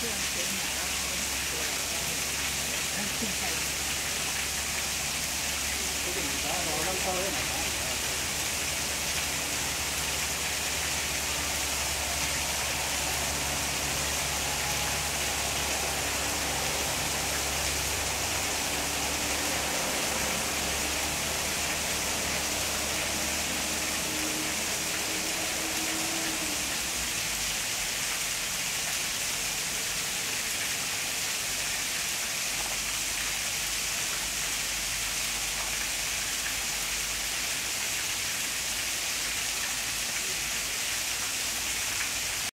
这样可买到好多好多的，嗯，现在。